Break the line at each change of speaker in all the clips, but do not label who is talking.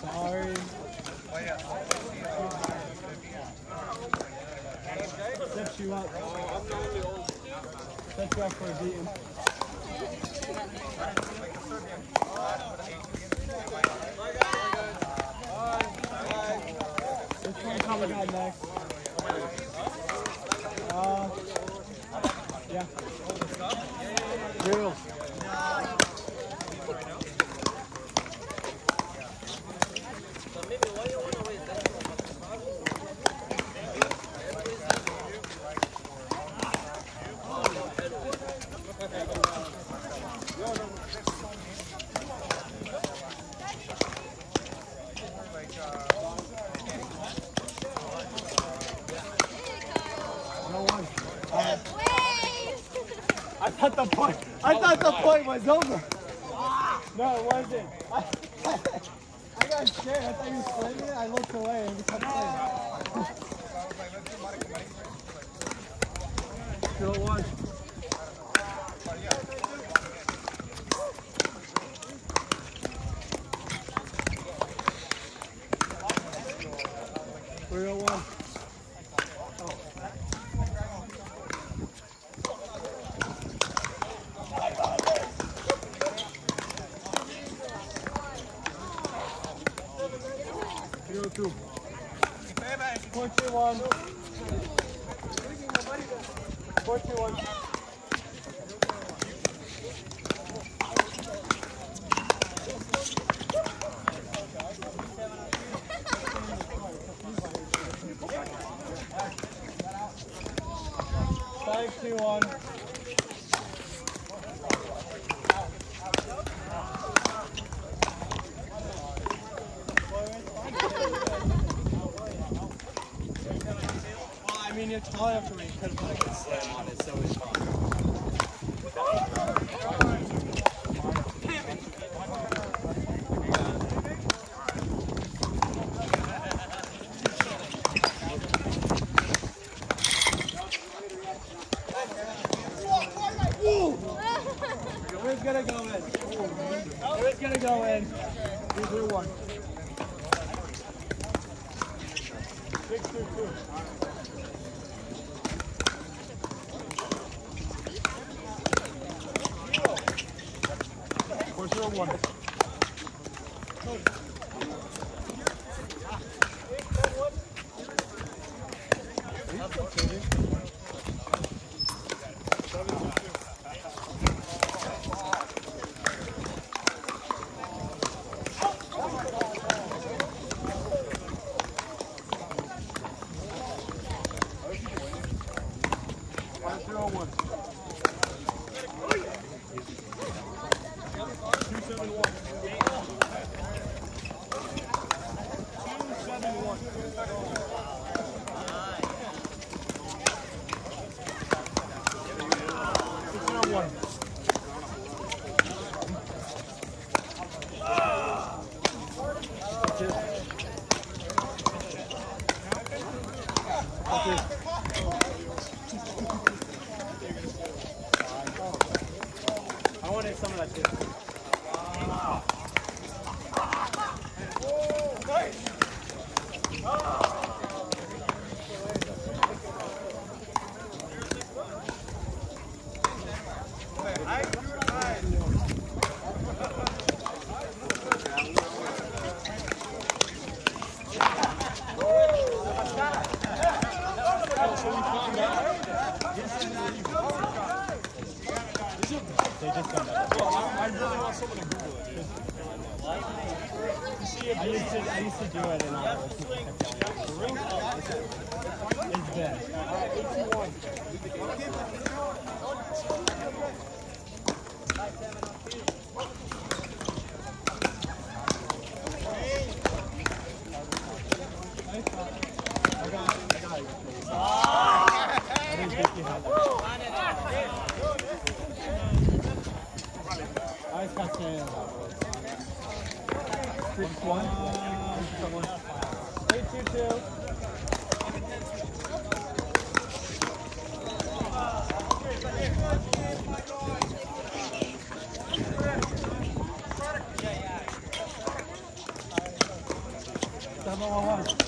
Sorry. Set you up. Set you up for a beating. No one. Uh, I thought the point. I thought the point was over. No, it wasn't. I, I got scared. I thought you were swinging it. I looked away and kept playing. Still one. Three oh two. Four two one. Four two one. Five two one. Well, Hard for me because I can slam on it, so it's. Where's gonna go in? Three, two, one. Six, two, two. Five, zero, one. They just done that.
Well, I, I really want someone to Google it, dude.
I used to, I used to do it, in I was It's best. 81. one. Eight two two. Seven one one.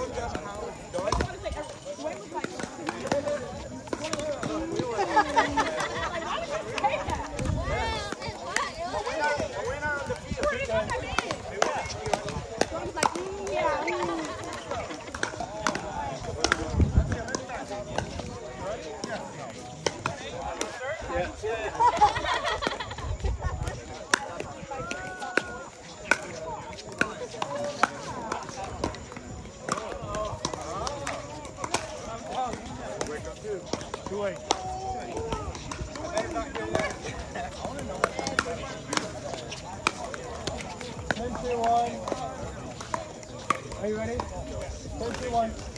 31. Are you ready? 31.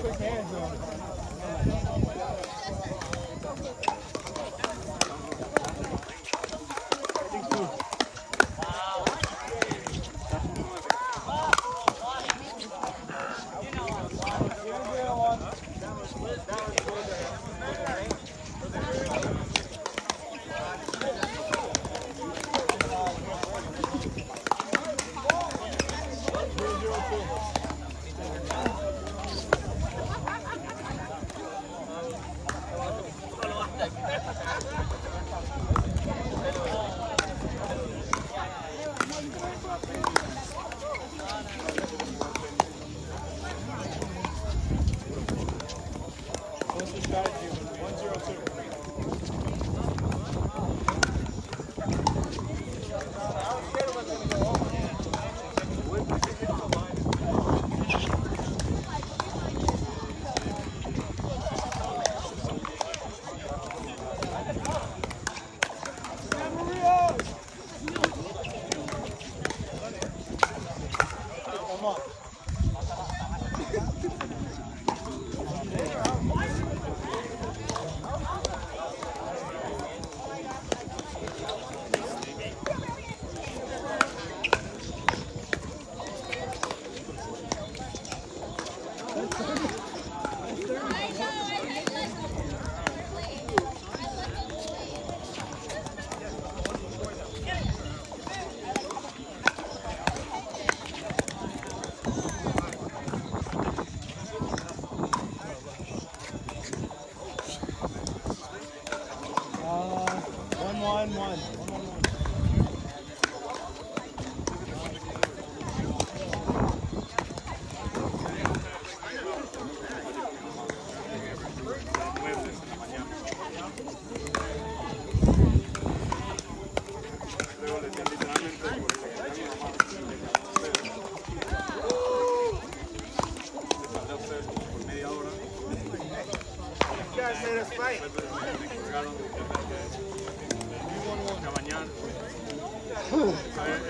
Quick hands though.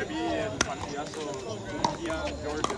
Vi el partidazo India-Georgia.